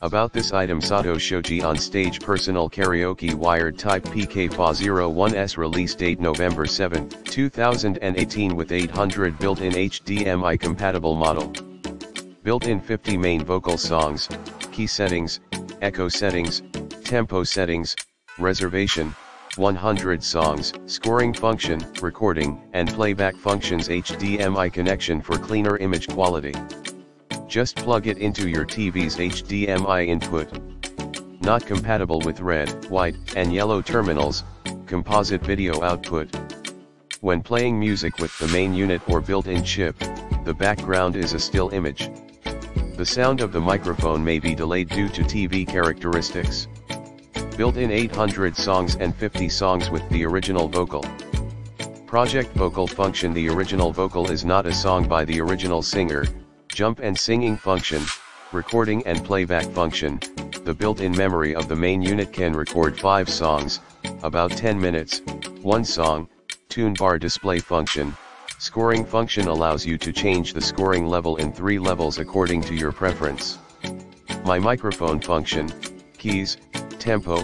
About this item Sato Shoji on stage personal karaoke wired type PK-FA01S release date November 7, 2018 with 800 built-in HDMI compatible model. Built-in 50 main vocal songs, key settings, echo settings, tempo settings, reservation, 100 songs, scoring function, recording, and playback functions HDMI connection for cleaner image quality. Just plug it into your TV's HDMI input. Not compatible with red, white, and yellow terminals, composite video output. When playing music with the main unit or built-in chip, the background is a still image. The sound of the microphone may be delayed due to TV characteristics. Built-in 800 songs and 50 songs with the original vocal. Project Vocal Function The original vocal is not a song by the original singer, jump and singing function, recording and playback function, the built-in memory of the main unit can record 5 songs, about 10 minutes, 1 song, tune bar display function, scoring function allows you to change the scoring level in 3 levels according to your preference. My microphone function, keys, tempo,